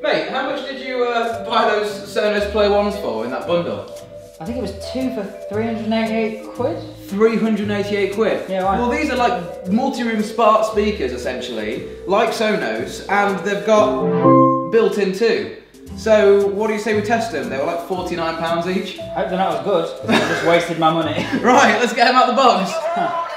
Mate, how much did you uh, buy those Sonos Play Ones for in that bundle? I think it was two for 388 quid. 388 quid. Yeah, why? Well, these are like multi-room smart speakers, essentially, like Sonos, and they've got built-in too. So, what do you say we test them? They were like 49 pounds each. I hope they're not as good. I just wasted my money. Right, let's get them out the box.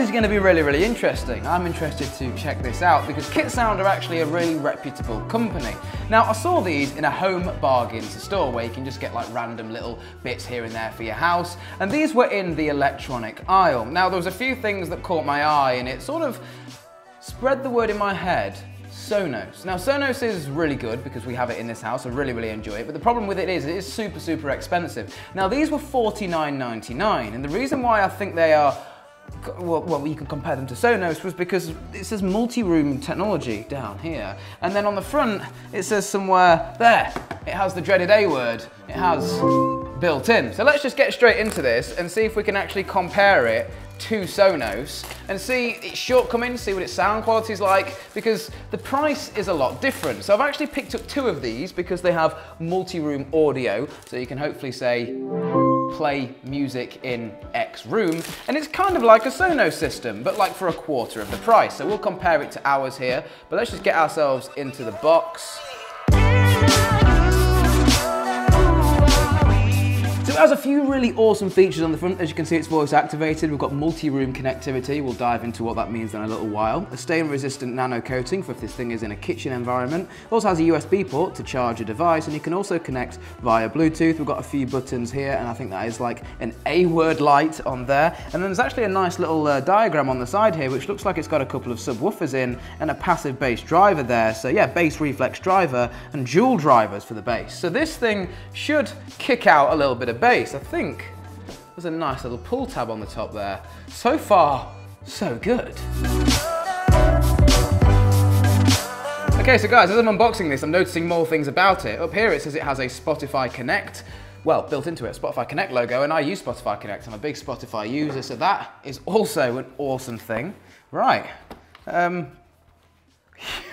is going to be really, really interesting. I'm interested to check this out because KitSound are actually a really reputable company. Now, I saw these in a home bargains store where you can just get like random little bits here and there for your house, and these were in the electronic aisle. Now, there was a few things that caught my eye, and it sort of spread the word in my head. Sonos. Now Sonos is really good because we have it in this house. I really, really enjoy it. But the problem with it is it is super, super expensive. Now these were $49.99 and the reason why I think they are well, well, you can compare them to Sonos was because it says multi-room technology down here. And then on the front, it says somewhere there, it has the dreaded A word. It has built in. So let's just get straight into this and see if we can actually compare it to Sonos and see its shortcomings, see what its sound quality is like, because the price is a lot different. So I've actually picked up two of these because they have multi-room audio, so you can hopefully say, play music in X room, and it's kind of like a Sonos system, but like for a quarter of the price. So we'll compare it to ours here, but let's just get ourselves into the box. So it has a few really awesome features on the front. As you can see, it's voice activated. We've got multi-room connectivity. We'll dive into what that means in a little while. A stain-resistant nano coating for if this thing is in a kitchen environment. It also has a USB port to charge a device, and you can also connect via Bluetooth. We've got a few buttons here, and I think that is like an A-word light on there. And then there's actually a nice little uh, diagram on the side here, which looks like it's got a couple of subwoofers in and a passive bass driver there. So yeah, bass reflex driver and dual drivers for the bass. So this thing should kick out a little bit of bass. I think there's a nice little pull tab on the top there. So far, so good. Okay, so guys, as I'm unboxing this, I'm noticing more things about it. Up here it says it has a Spotify Connect, well, built into it, Spotify Connect logo, and I use Spotify Connect. I'm a big Spotify user, so that is also an awesome thing. Right. Um,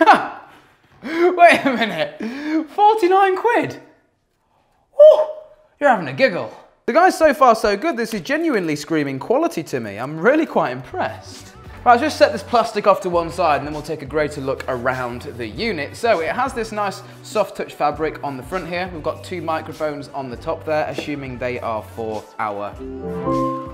Wait a minute. 49 quid? You're having a giggle. The guys so far so good. This is genuinely screaming quality to me. I'm really quite impressed. Right, I'll just set this plastic off to one side and then we'll take a greater look around the unit. So it has this nice soft touch fabric on the front here. We've got two microphones on the top there, assuming they are for our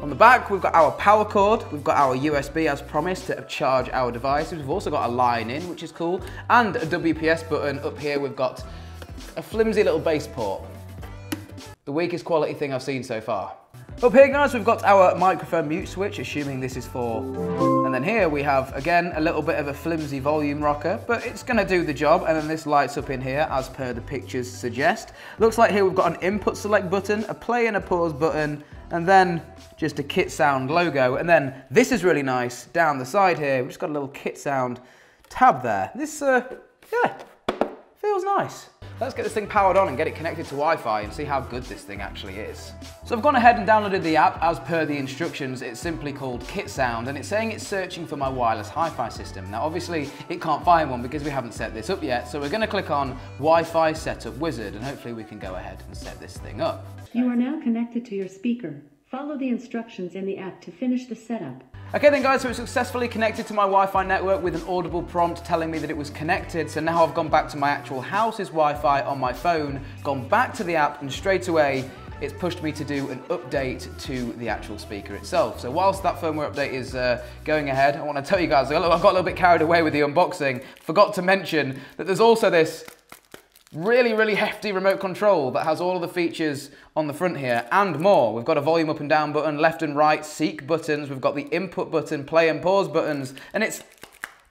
on the back, we've got our power cord, we've got our USB as promised to charge our devices. We've also got a line in, which is cool, and a WPS button. Up here, we've got a flimsy little bass port. The weakest quality thing I've seen so far. Up here, guys, we've got our microphone mute switch, assuming this is for... And then here we have, again, a little bit of a flimsy volume rocker, but it's gonna do the job. And then this lights up in here, as per the pictures suggest. Looks like here we've got an input select button, a play and a pause button, and then just a kit sound logo. And then this is really nice, down the side here, we've just got a little kit sound tab there. This, uh, yeah, feels nice. Let's get this thing powered on and get it connected to Wi-Fi and see how good this thing actually is. So I've gone ahead and downloaded the app as per the instructions. It's simply called Kit Sound and it's saying it's searching for my wireless hi-fi system. Now obviously it can't find one because we haven't set this up yet. So we're gonna click on Wi-Fi Setup Wizard and hopefully we can go ahead and set this thing up. You are now connected to your speaker. Follow the instructions in the app to finish the setup. Okay then guys, so it's successfully connected to my Wi-Fi network with an audible prompt telling me that it was connected. So now I've gone back to my actual house's Wi-Fi on my phone, gone back to the app and straight away it's pushed me to do an update to the actual speaker itself. So whilst that firmware update is uh, going ahead, I want to tell you guys, I got a little bit carried away with the unboxing. Forgot to mention that there's also this really, really hefty remote control that has all of the features on the front here and more. We've got a volume up and down button, left and right, seek buttons, we've got the input button, play and pause buttons, and it's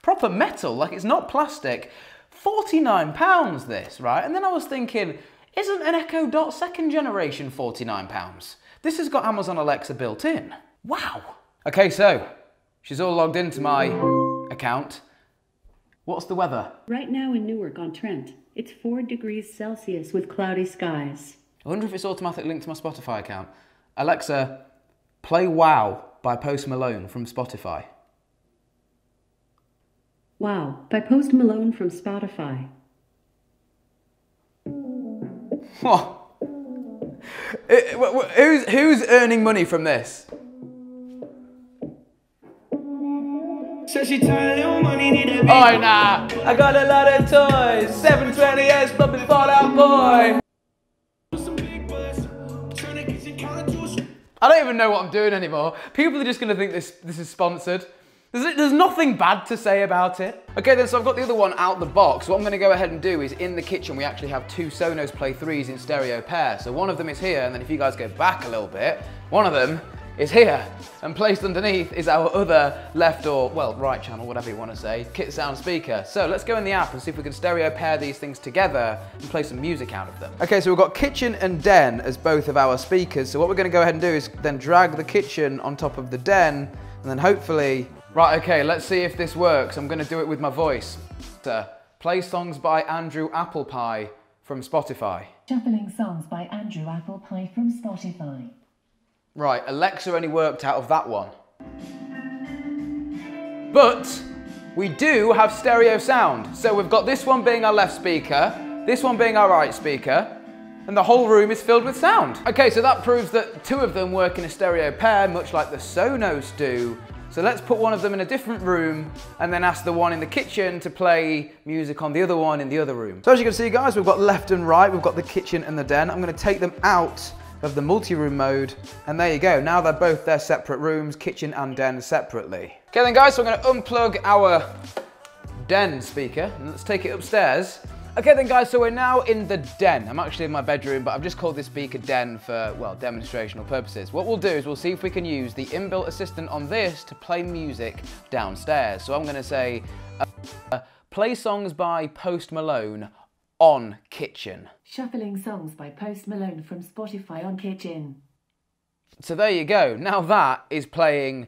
proper metal, like it's not plastic. 49 pounds this, right? And then I was thinking, isn't an Echo Dot second generation 49 pounds? This has got Amazon Alexa built in. Wow. Okay, so she's all logged into my account. What's the weather? Right now in Newark on Trent, it's 4 degrees Celsius with cloudy skies. I wonder if it's automatically linked to my Spotify account. Alexa, play WoW. by Post Malone from Spotify. Wow, by Post Malone from Spotify. What? Wh- wh- Who's, who's earning money from this? Said she tired of money, need a Oh nah, I got a lot of toys. 720S, but before that boy. some big buzz. Turn the kitchen counter to a strip. I don't even know what I'm doing anymore. People are just gonna think this this is sponsored. There's, there's nothing bad to say about it. Okay then, so I've got the other one out the box. What I'm gonna go ahead and do is in the kitchen we actually have two Sonos Play 3s in stereo pair. So one of them is here, and then if you guys go back a little bit, one of them is here. And placed underneath is our other left or, well, right channel, whatever you wanna say, kit sound speaker. So let's go in the app and see if we can stereo pair these things together and play some music out of them. Okay, so we've got kitchen and den as both of our speakers. So what we're gonna go ahead and do is then drag the kitchen on top of the den and then hopefully, right, okay, let's see if this works. I'm gonna do it with my voice. So, play songs by Andrew Applepie from Spotify. Shuffling songs by Andrew Applepie from Spotify. Right, Alexa only worked out of that one. But we do have stereo sound. So we've got this one being our left speaker, this one being our right speaker, and the whole room is filled with sound. Okay, so that proves that two of them work in a stereo pair, much like the Sonos do. So let's put one of them in a different room and then ask the one in the kitchen to play music on the other one in the other room. So as you can see guys, we've got left and right, we've got the kitchen and the den. I'm gonna take them out of the multi-room mode and there you go. Now they're both their separate rooms, kitchen and den separately. Okay then guys, so I'm gonna unplug our den speaker and let's take it upstairs. Okay then guys, so we're now in the den. I'm actually in my bedroom, but I've just called this speaker den for, well, demonstrational purposes. What we'll do is we'll see if we can use the inbuilt assistant on this to play music downstairs. So I'm gonna say, uh, play songs by Post Malone on kitchen. Shuffling songs by Post Malone from Spotify on Kitchen. So there you go. Now that is playing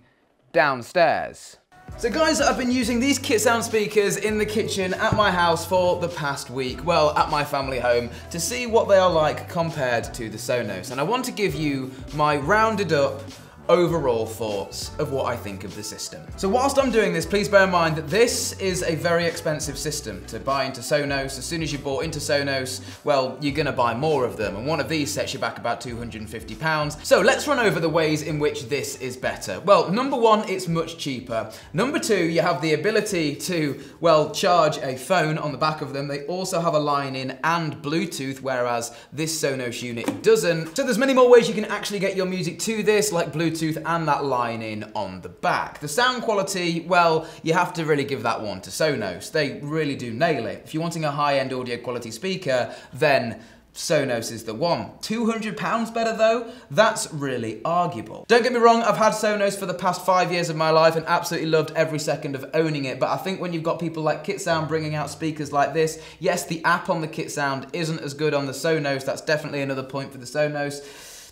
downstairs. So guys, I've been using these kit sound speakers in the kitchen at my house for the past week, well, at my family home, to see what they are like compared to the Sonos. And I want to give you my rounded up overall thoughts of what I think of the system. So whilst I'm doing this, please bear in mind that this is a very expensive system to buy into Sonos. As soon as you bought into Sonos, well, you're gonna buy more of them. And one of these sets you back about 250 pounds. So let's run over the ways in which this is better. Well, number one, it's much cheaper. Number two, you have the ability to, well, charge a phone on the back of them. They also have a line in and Bluetooth, whereas this Sonos unit doesn't. So there's many more ways you can actually get your music to this, like Bluetooth and that line in on the back. The sound quality, well, you have to really give that one to Sonos. They really do nail it. If you're wanting a high-end audio quality speaker, then Sonos is the one. 200 pounds better though? That's really arguable. Don't get me wrong, I've had Sonos for the past five years of my life and absolutely loved every second of owning it, but I think when you've got people like KitSound bringing out speakers like this, yes, the app on the KitSound isn't as good on the Sonos, that's definitely another point for the Sonos.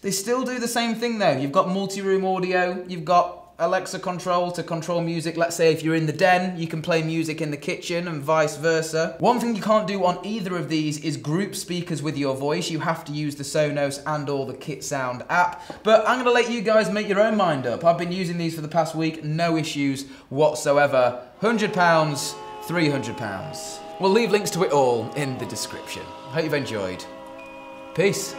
They still do the same thing though. You've got multi-room audio, you've got Alexa control to control music. Let's say if you're in the den, you can play music in the kitchen and vice versa. One thing you can't do on either of these is group speakers with your voice. You have to use the Sonos and or the Kit Sound app. But I'm gonna let you guys make your own mind up. I've been using these for the past week, no issues whatsoever. 100 pounds, 300 pounds. We'll leave links to it all in the description. Hope you've enjoyed. Peace.